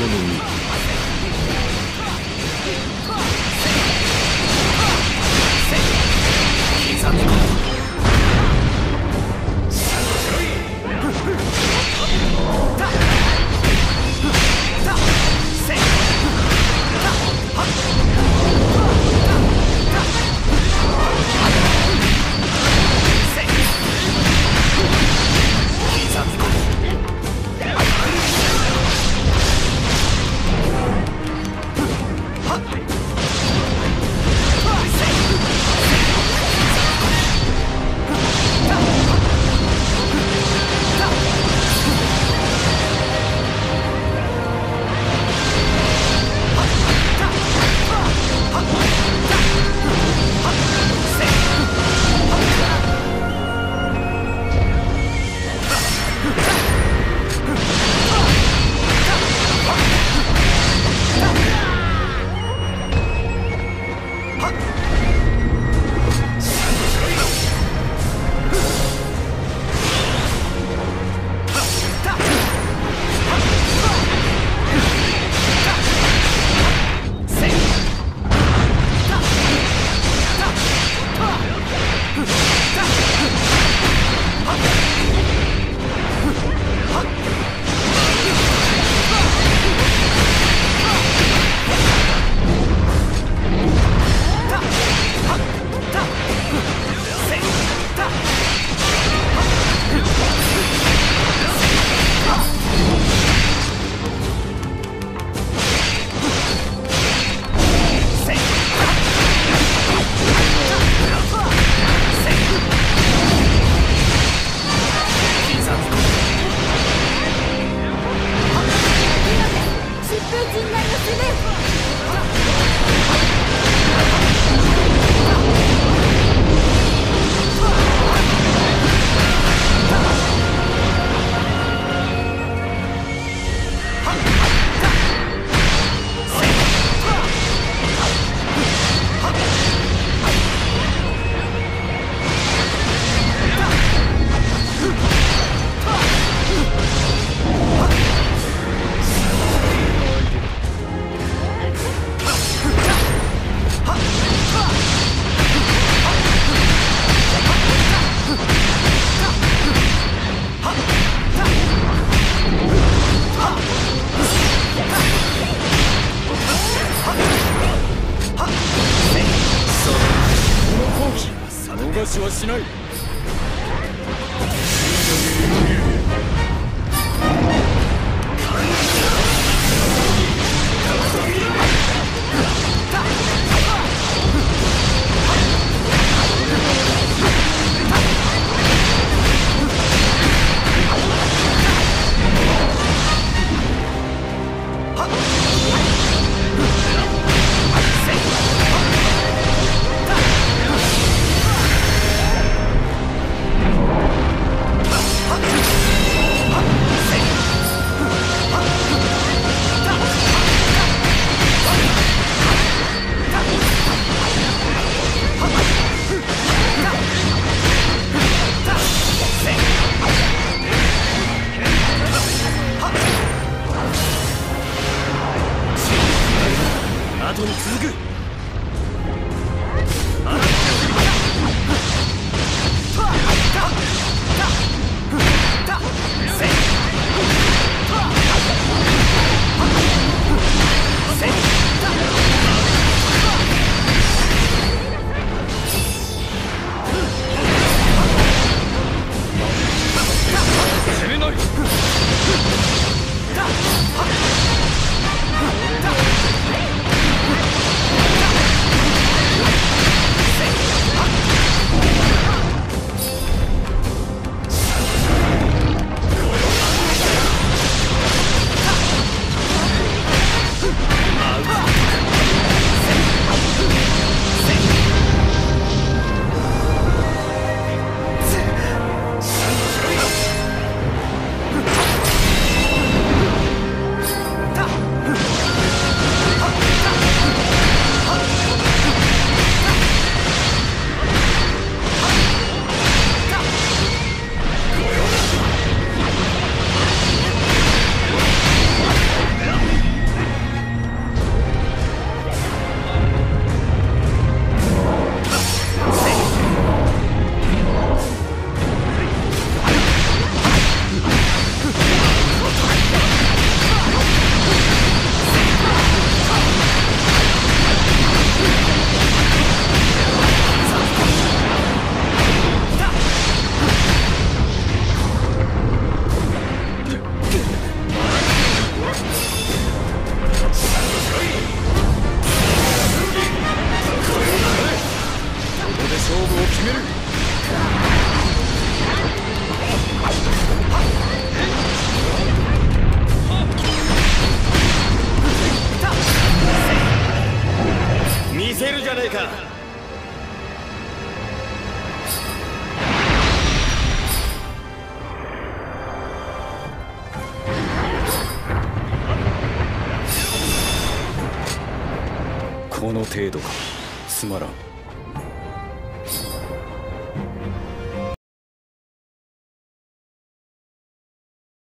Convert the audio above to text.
enemy. 逃しはしない。勝負を決める。見せるじゃねえか。この程度か。つまらん。